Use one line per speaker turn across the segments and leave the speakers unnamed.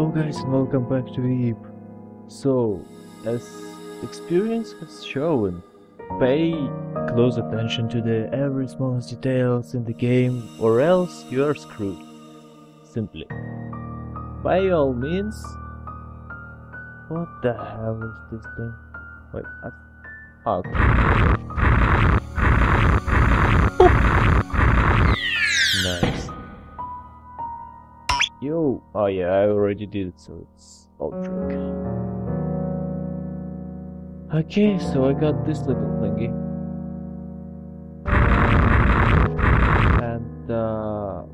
Hello guys and welcome back to Veep. So, as experience has shown, pay close attention to the every smallest details in the game or else you are screwed. Simply. By all means... What the hell is this thing? Wait, I... Oh, okay. Yo! Oh yeah, I already did it, so it's trick. Okay, so I got this little thingy. And uh,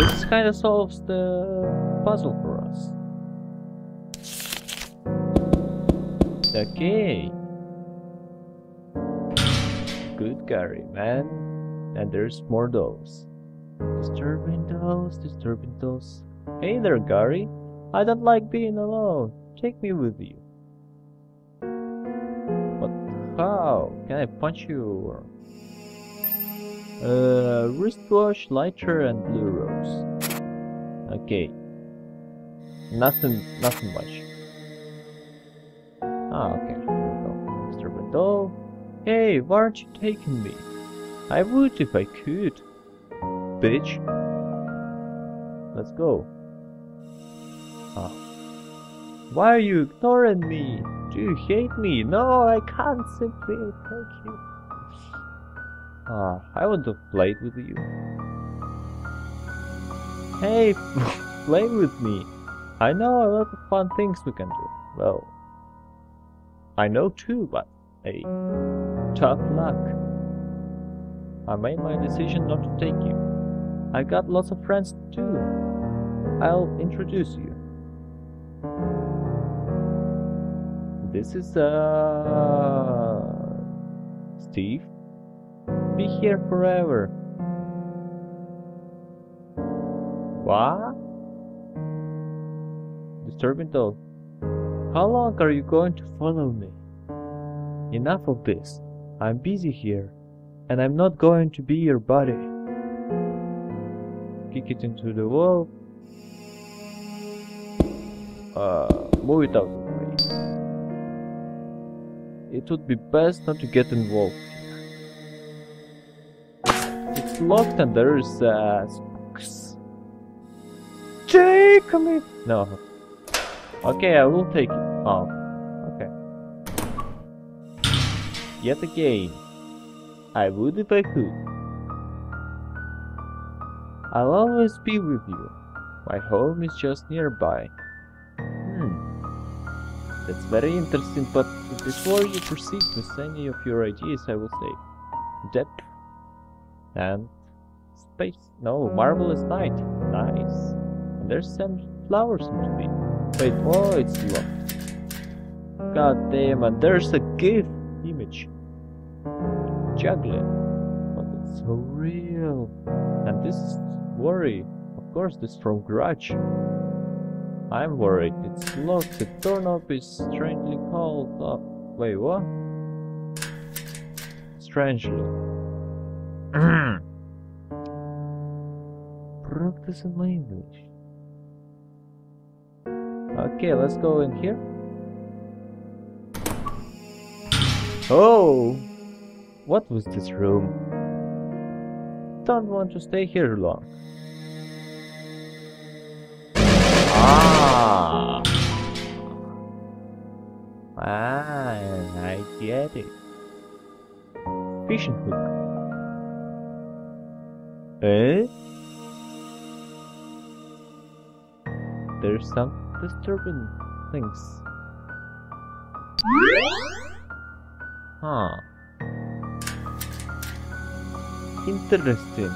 this kind of solves the puzzle for us. Okay. Good Garry, man. And there's more dolls. Disturbing dolls, disturbing dolls. Hey there, Garry. I don't like being alone. Take me with you. But how? Can I punch you. Uh, wristwatch, lighter, and blue rose. Okay. Nothing, nothing much. Ah, okay. Disturbing doll. Hey, why aren't you taking me? I would if I could. Bitch. Let's go. Ah. Why are you ignoring me? Do you hate me? No, I can't simply take you. Ah, I want to play with you. Hey, play with me. I know a lot of fun things we can do. Well, I know too, but hey, tough luck. I made my decision not to take you. I got lots of friends too. I'll introduce you. This is uh Steve. Be here forever. What? Disturbing doll. How long are you going to follow me? Enough of this. I'm busy here, and I'm not going to be your buddy. Kick it into the wall. Uh, move it out of the way. It would be best not to get involved here. It's locked and there's uh, spooks. Take me! No. Okay, I will take it. Oh, okay. Yet again. I would if I could. I'll always be with you. My home is just nearby. Hmm. That's very interesting, but before you proceed with any of your ideas, I will say depth and space. No, marvelous night. Nice. And there's some flowers between. Wait, oh, it's locked. God damn, and there's a GIF image. Juggling. But it's so real. And this is worry. Of course, this from Grudge. I'm worried. It's locked. The doorknob is strangely cold. Uh, wait, what? Strangely. Practice in my English. Okay, let's go in here. Oh! What was this room? Don't want to stay here long. Ah! Ah, I get it. Fishing hook. Eh? There's some disturbing things. Huh. Interesting.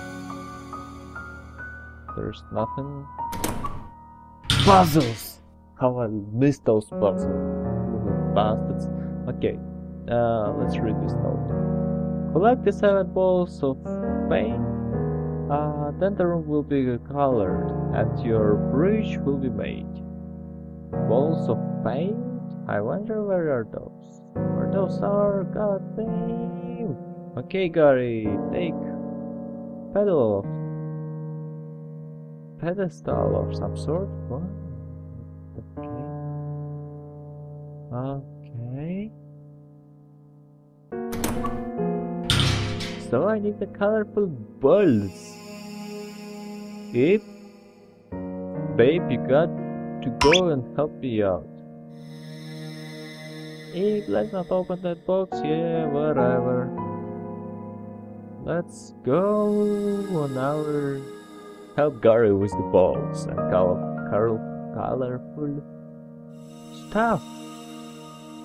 There's nothing. Puzzles! How I miss those puzzles. Little bastards. Okay, uh, let's read this note. Collect the seven balls of paint. Uh, then the room will be colored and your bridge will be made. Balls of paint? I wonder where are those? Where those are? God damn! Okay, Garry, take pedal off. pedestal of some sort? What? Okay. Okay. So I need the colorful balls. Yep. Babe, you got to go and help me out. Hey, let's not open that box. Yeah, whatever. Let's go on our help Garry with the balls and color, color, colorful stuff.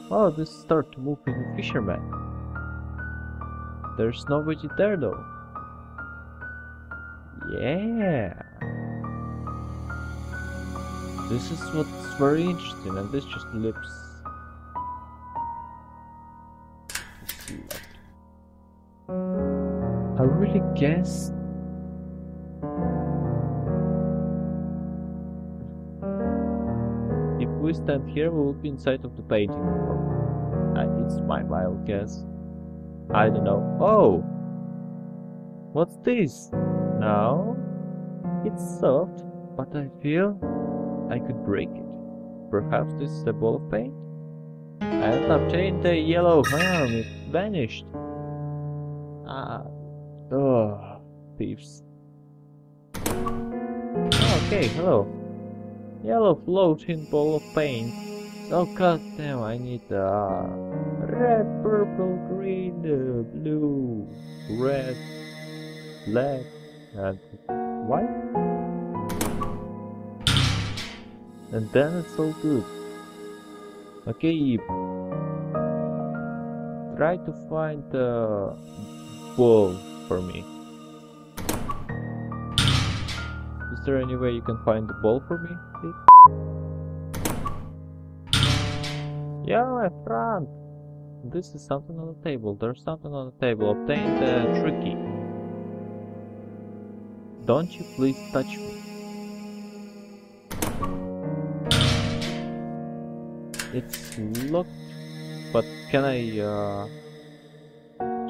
Oh, this start to move in the fisherman. There's nobody there though. Yeah. This is what's very interesting and this just lips. Really guess if we stand here we will be inside of the painting. Uh, it's my wild guess. I don't know. Oh! What's this? No? It's soft, but I feel I could break it. Perhaps this is a ball of paint? I have obtained the yellow arm, it vanished. Ah, oh, thieves. Okay, hello. Yellow floating ball of paint. Oh god damn, I need uh, red, purple, green, uh, blue, red, black, and white. And then it's all good. Okay, try to find the ball for me. Is there any way you can find the ball for me? Yeah, my friend. This is something on the table. There's something on the table. Obtain the tricky. Don't you please touch me. It's locked, but can I uh,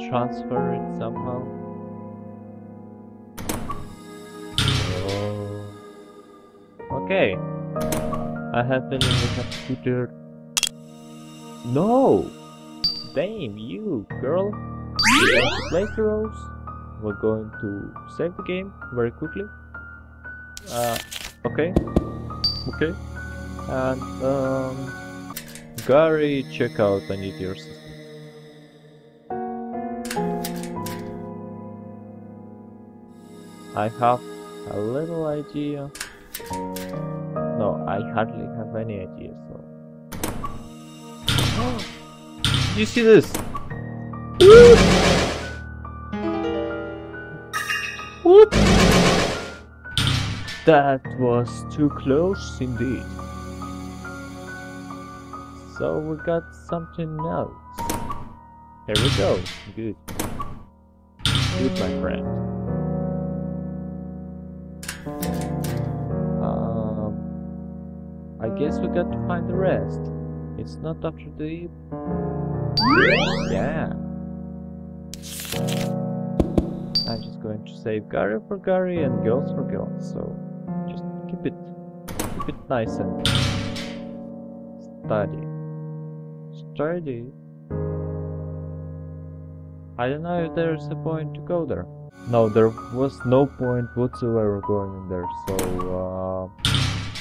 transfer it somehow? Okay. I have been in the computer. No! Damn you, girl! Playthroughs. We're going to save the game very quickly. Uh, okay. Okay. And, um... Garry, check out I need your system. I have a little idea. No, I hardly have any idea, so... you see this? Whoop! That was too close indeed. So we got something else. Here we go. Good. Good, my friend. I guess we got to find the rest. It's not after the... Yeah. I'm just going to save Garry for Garry and girls for girls, so just keep it, keep it nice and steady Steady. I don't know if there's a point to go there. No, there was no point whatsoever going in there, so, uh,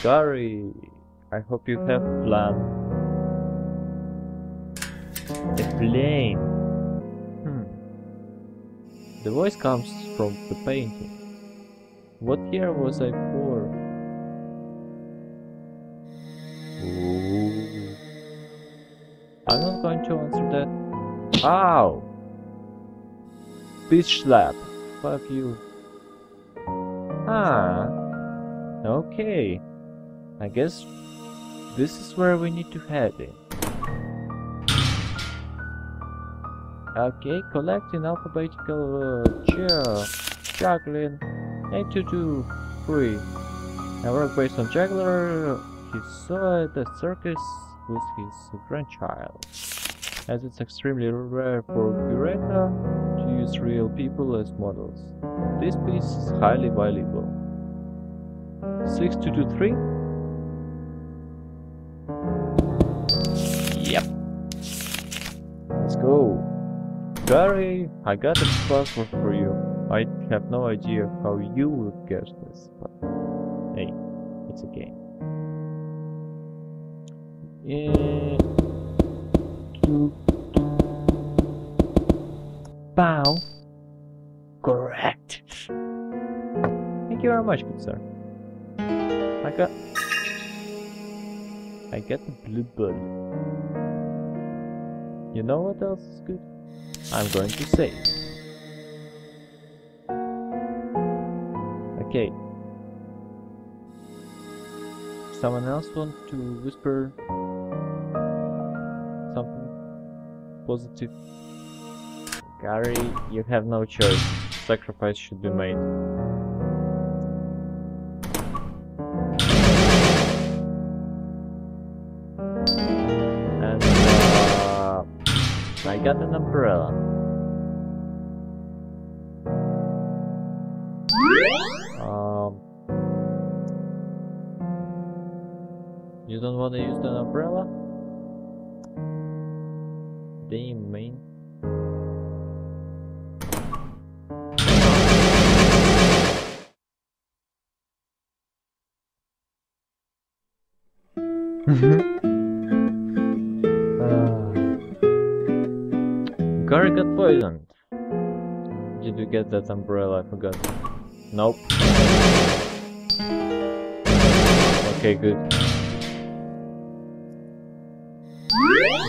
Garry, I hope you have a plan. A plane. Hmm. The voice comes from the painting. What year was I born? Ooh. I'm not going to answer that. Ow! Bitch slap. Fuck you. Ah. Okay. I guess this is where we need to head in. Okay, collect in alphabetical uh, juggling 8223. I work based on juggler. He saw the circus with his grandchild, as it's extremely rare for Guertena to use real people as models. This piece is highly valuable. 6223? Yep. Let's go. Garry, I got a password for you. I have no idea how you will guess this, but hey, it's a game. Yeah. Bow. Correct. Thank you very much, good sir. I got... I get the blue bullet. You know what else is good? I'm going to say. Okay. Someone else want to whisper something positive? Garry, you have no choice. Sacrifice should be made. Got an umbrella. Um, you don't want to use the umbrella? Damn, man. uh, poisoned. Did you get that umbrella? I forgot. Nope. Okay, good.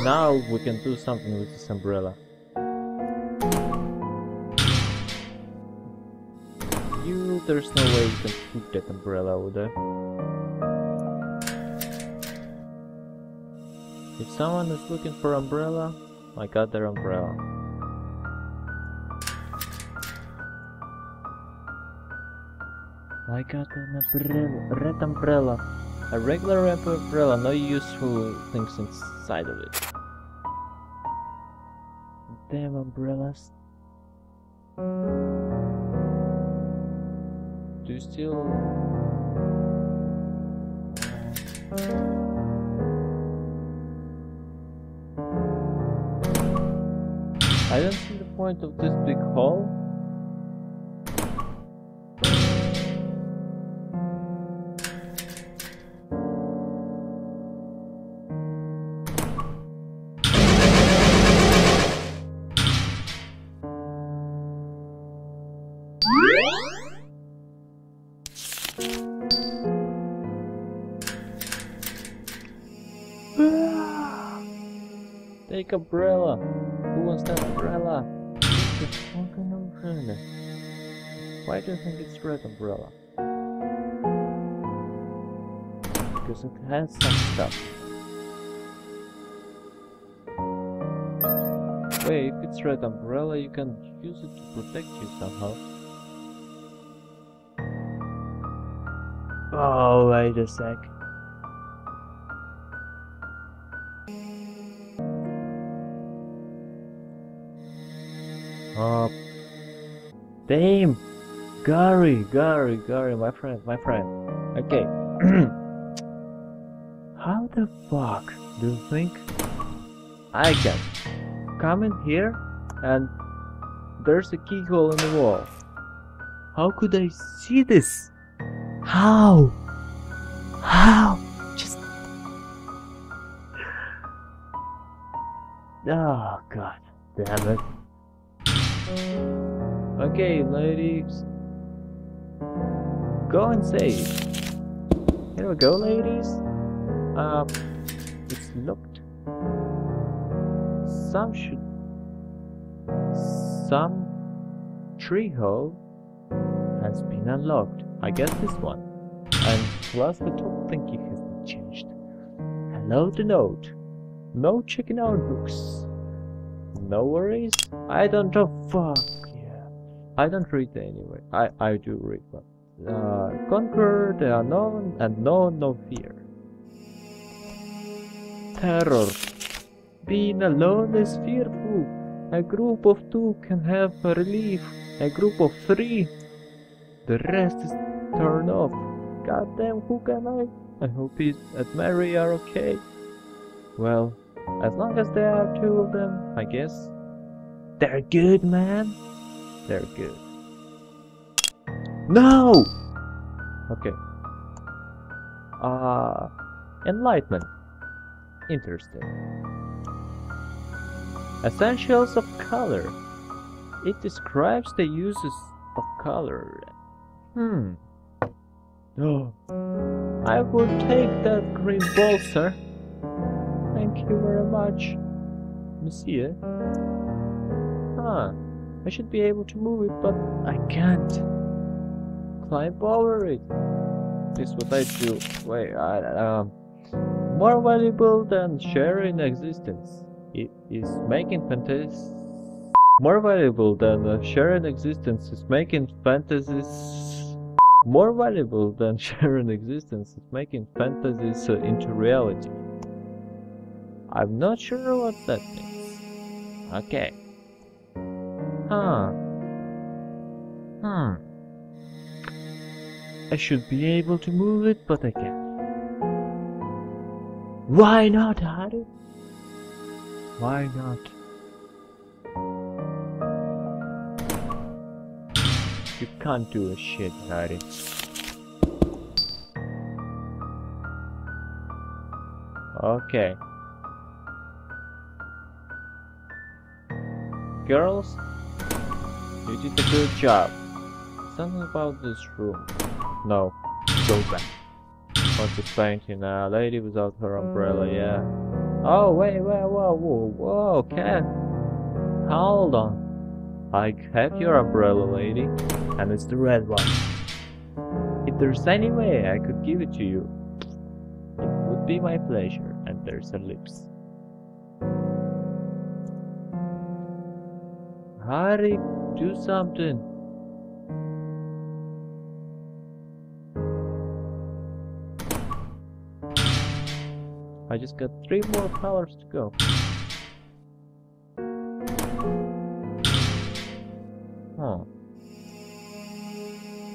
Now we can do something with this umbrella. You, there's no way you can put that umbrella over there. If someone is looking for umbrella, I got their umbrella. I got an umbrella, red umbrella. A regular red umbrella, no useful things inside of it. Damn umbrellas. Do you still... I don't see the point of this big hall. Ah. Take umbrella. Who wants that umbrella? Fucking umbrella. Why do you think it's red umbrella? Because it has some stuff. Wait, if it's red umbrella, you can use it to protect you somehow. Oh, wait a sec. Uh, damn! Garry, Garry, Garry, my friend, my friend. Okay. How the fuck do you think I can come in here and there's a keyhole in the wall? How could I see this? How? How? Just. Oh, god damn it. Okay, ladies. Go and save. Here we go, ladies. Um, it's locked. Some should. Some tree hole has been unlocked. I guess this one. And plus the top thingy has been changed. Hello the note. No checking out books. No worries. I don't know. Fuck yeah. I don't read anyway. I I do read, but uh, conquer the unknown and know no fear. Terror. Being alone is fearful. A group of two can have relief. A group of three. The rest is turned off. Goddamn, who am I? I hope he and Mary are okay. Well, as long as there are two of them, I guess. They're good, man. They're good. No! Okay. Uh, enlightenment. Interesting. Essentials of color. It describes the uses of color. Hmm. Oh. I will take that green ball, sir. Thank you very much, monsieur. Huh. I should be able to move it, but I can't. Climb over it. This is what I do. Wait, I, um... More valuable than sharing existence. It is making fantasies... More valuable than sharing existence is making fantasies... More valuable than sharing existence is making fantasies uh, into reality. I'm not sure what that means. Okay. Huh. Hmm. I should be able to move it, but I can't. Why not, Harry? Why not? You can't do a shit, Harry. Okay. Girls, you did a good job. Something about this room. No, go back. What's this painting? A lady without her umbrella, yeah. Oh, wait, wait, whoa, whoa, whoa, Cat. Hold on. I have your umbrella, lady, and it's the red one. If there's any way I could give it to you, it would be my pleasure, and there's her lips. Hurry, do something. I just got three more colors to go.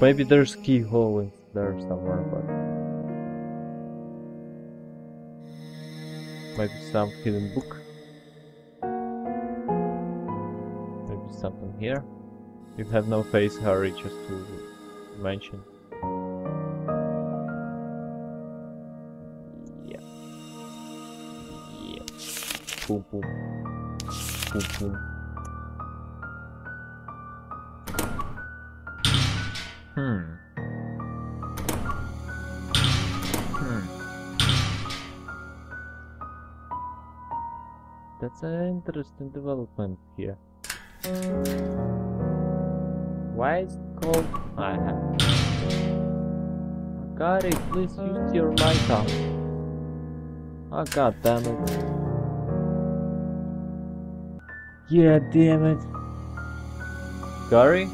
Maybe there's keyhole in there somewhere, but maybe some hidden book. Maybe something here. You have no face, Harry, just to mention. Yeah. Yeah. Boom, boom. Boom, boom. Hmm. Hmm. That's an interesting development here. Why is it called I have Got it, please use your light on. Oh god damn it. Yeah damn it. Garry?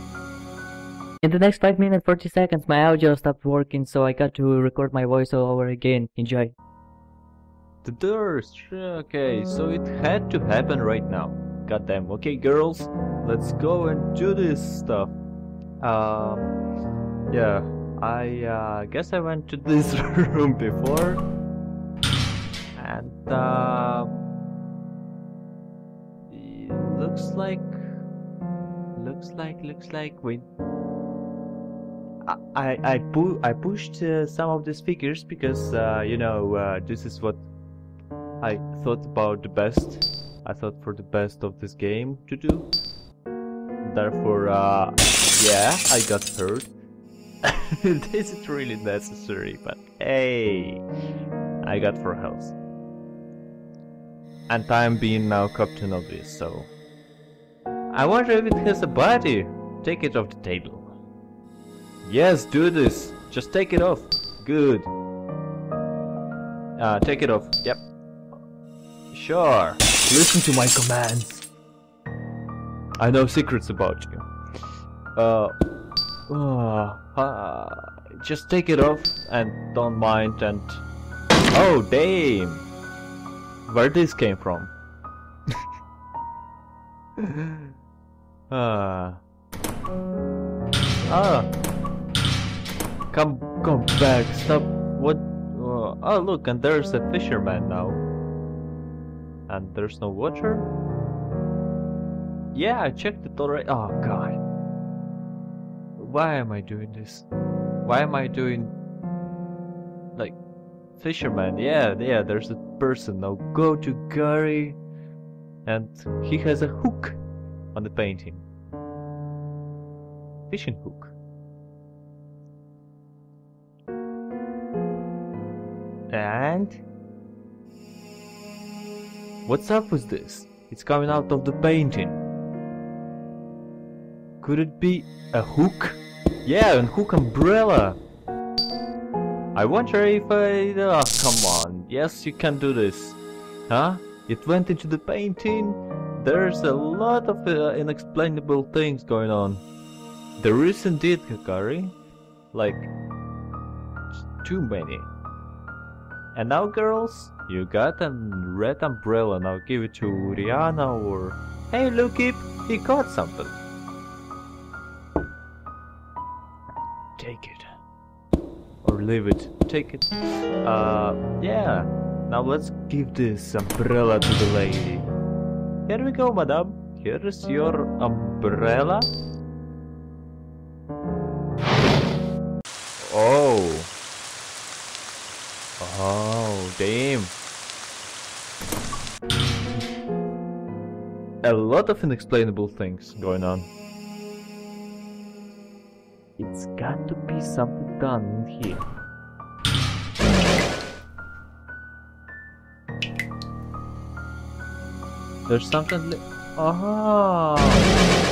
In the next 5 minutes 40 seconds, my audio stopped working, so I got to record my voice all over again. Enjoy.
The doors. Okay, so it had to happen right now. Goddamn. Okay, girls, let's go and do this stuff. Um, yeah, I uh, guess I went to this room before, and uh, looks like, looks like, looks like wait. I I pu- I pushed uh, some of these figures because uh, you know uh, this is what I thought about the best. I thought for the best of this game to do. Therefore, uh, yeah, I got hurt. this is really necessary, but hey, I got four health. And I'm being now captain of this, so. I wonder if it has a body. Take it off the table. Yes, do this. Just take it off. Good. Uh, take it off. Yep. Sure. Listen to my commands. I know secrets about you. Uh, uh, uh, just take it off and don't mind and... Oh, damn! Where this came from? Ah. ah. Come, come back. Stop. What? Uh, oh, look, and there's a fisherman now. And there's no water? Yeah, I checked it already. Oh, God. Why am I doing this? Why am I doing... Like... Fisherman, yeah, yeah, there's a person. Now go to Garry. And he has a hook on the painting. Fishing hook. And what's up with this? It's coming out of the painting. Could it be a hook? Yeah, a hook umbrella. I wonder if I... Oh, come on. Yes, you can do this. Huh? It went into the painting. There's a lot of uh, inexplainable things going on. There is indeed, Kakari. Like, too many. And now, girls, you got a red umbrella. Now give it to Rihanna or... Hey, Luki, he got something. Take it. Or leave it. Take it. Uh, yeah. Now let's give this umbrella to the lady. Here we go, madam. Here is your umbrella. Damn. A lot of inexplainable things going on. It's got to be something done in here. There's something. Li oh.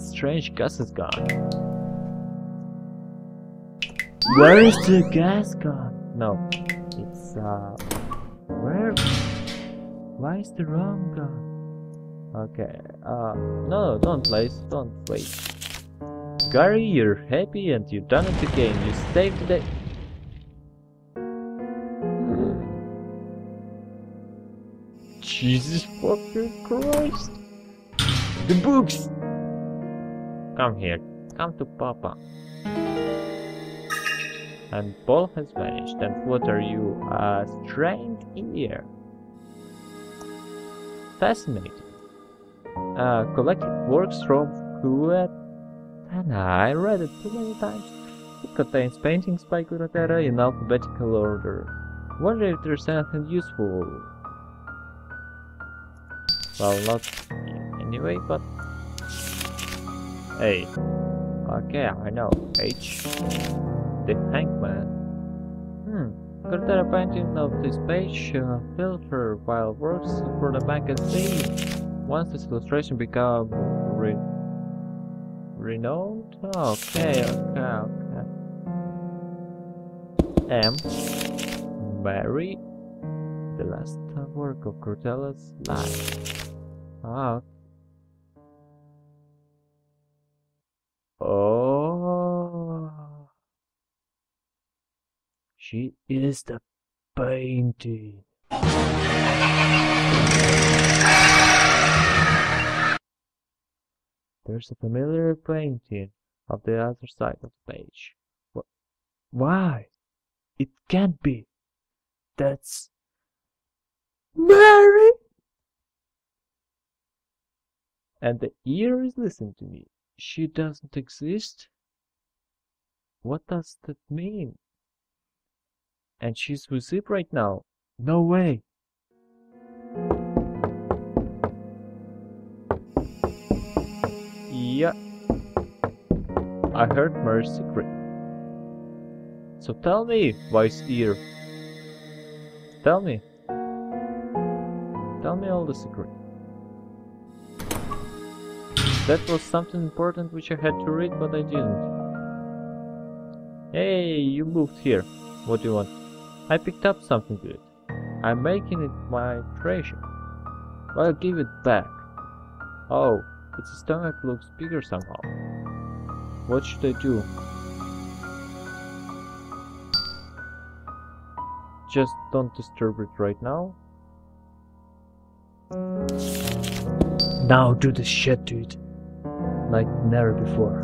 That strange gas is gone. Where is the gas gone? No. It's uh where why is the wrong gun? Okay, uh, no, don't place, don't wait. Garry, you're happy and you've done it again. You saved the day. Jesus fucking Christ! The books! Come here, come to Papa. And Paul has vanished. And what are you? A strange ear. Fascinating. Uh, collected works from Kuwait. And I read it too many times. It contains paintings by Guertena in alphabetical order. Wonder if there's anything useful. Well, not anyway, but... Hey. Okay, I know. H. The Hangman. Hmm. Consider painting of this page uh, filter while works for the magazine. Once this illustration become re renowned? Okay, okay, okay. M. Mary. The last work of Guertena's life. Ah. Oh. She is the painting. There's a familiar painting of the other side of the page. Wh why? It can't be. That's Mary. And the ear is listening to me. She doesn't exist? What does that mean? And she's with Zip right now. No way. Yeah. I heard Mary's secret. So tell me, wise ear. Tell me. Tell me all the secret. That was something important which I had to read, but I didn't. Hey, you moved here. What do you want? I picked up something good. I'm making it my treasure. I'll give it back. Oh, its stomach looks bigger somehow. What should I do? Just don't disturb it right now.
Now do the shit, dude. Like never before.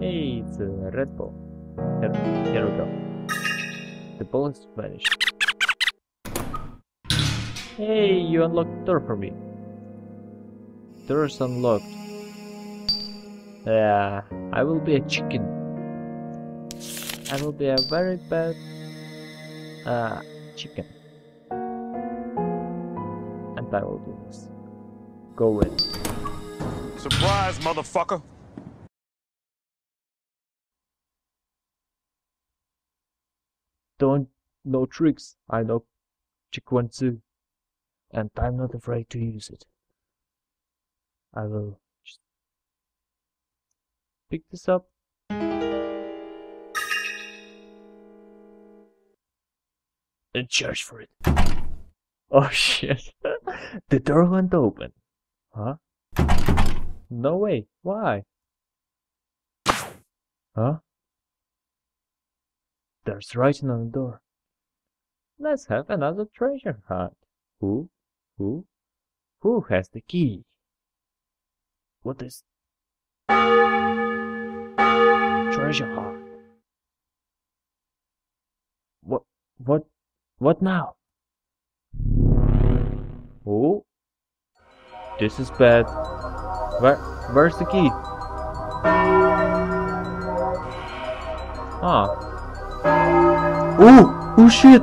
Hey, it's a Red ball. Here, here we go. The ball has vanished. Hey, you unlocked the door for me. Door is unlocked. Yeah, I will be a chicken. I will be a very bad uh, chicken. And I will do this. Go in.
Surprise, motherfucker!
Don't know tricks. I know Chikwanzu.
And I'm not afraid to use it.
I will just pick this up.
And charge for it.
Oh shit. the door went open. Huh? No way. Why? Huh?
There's writing on the door.
Let's have another treasure hunt. Who? Who? Who has the key?
What is treasure hunt?
What? What? What now? Oh, this is bad. Where? Where's the key? Ah. Oh! Oh shit!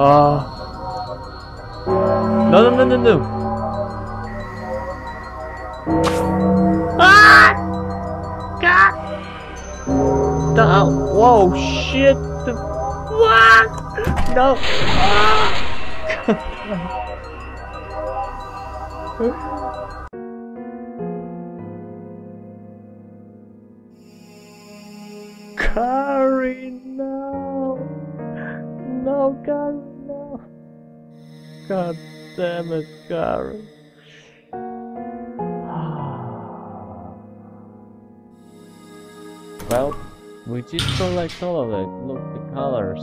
Ah. No, no, no, no, no. The, whoa, shit! The, what? No! Ah! Kari, no! No, Kari, no! God damn it, Kari. well, we did collect all of it. Look, the colors.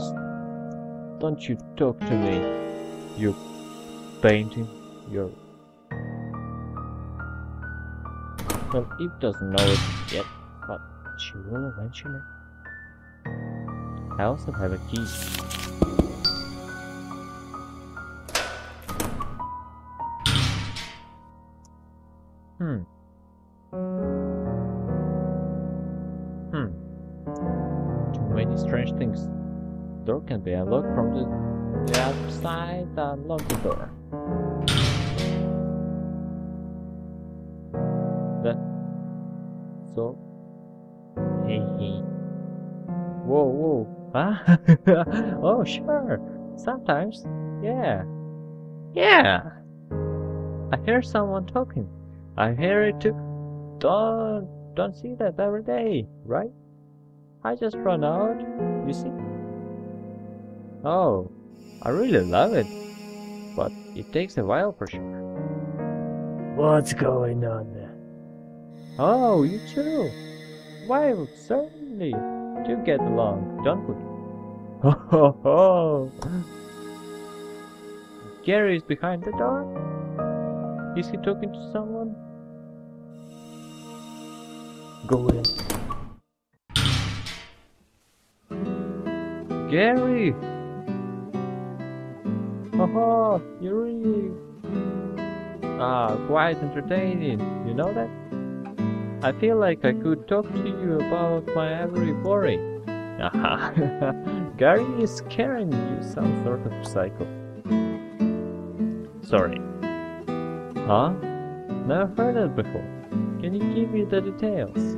Don't you talk to me, you painting. You're. Well, Ib doesn't know it yet, but she will eventually. I also have a key. Hmm. Sure. Sometimes. Yeah. Yeah. I hear someone talking. I hear it too. Don't don't see that every day, right? I just run out. You see? Oh, I really love it, but it takes a while for sure.
What's going on there?
Oh, you too. Well, certainly do get along, don't we? Ho ho ho! Garry is behind the door. Is he talking to someone?
Go in.
Garry! Haha, you're really ah quite entertaining. You know that? I feel like I could talk to you about my every worry. Haha, Garry is carrying you, some sort of psycho. Sorry. Huh? Never heard it before. Can you give me the details?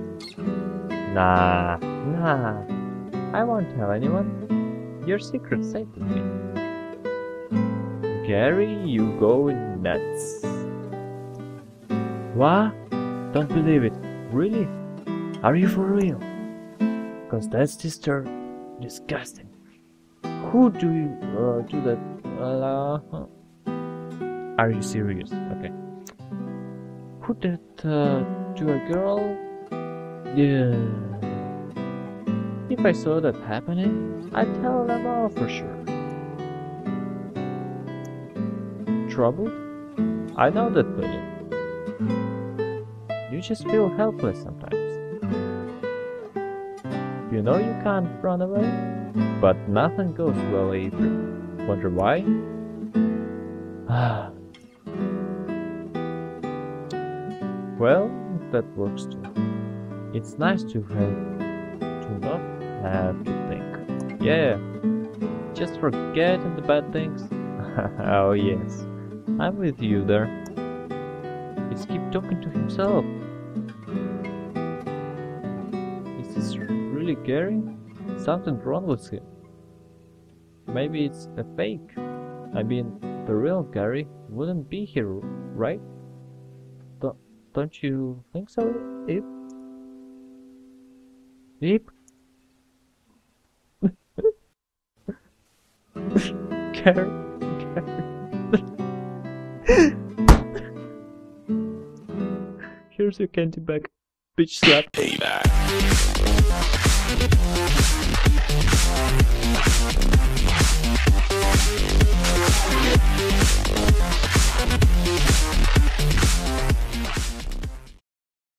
Nah, nah. I won't tell anyone. Your secret's safe with me. Garry, you go nuts.
What? Don't believe it. Really? Are you for real? Cause that's disturbing. Disgusting.
Who do you uh, do that? Uh, are you serious? Okay. Who did uh, to a girl? Yeah. If I saw that happening, I'd tell them all for sure. Troubled? I know that feeling. You just feel helpless sometimes. You know you can't run away, but nothing goes well either. Wonder why? well, that works too. It's nice to have to not have to think. Yeah, just forgetting the bad things. oh yes, I'm with you there. He's keep talking to himself. Is this really Garry? Something wrong with him. Maybe it's a fake. I mean, the real Garry wouldn't be here, right? Don't, you think so, Ib? Ib? Garry? Garry? Here's your candy bag. Bitch slap.
Payback.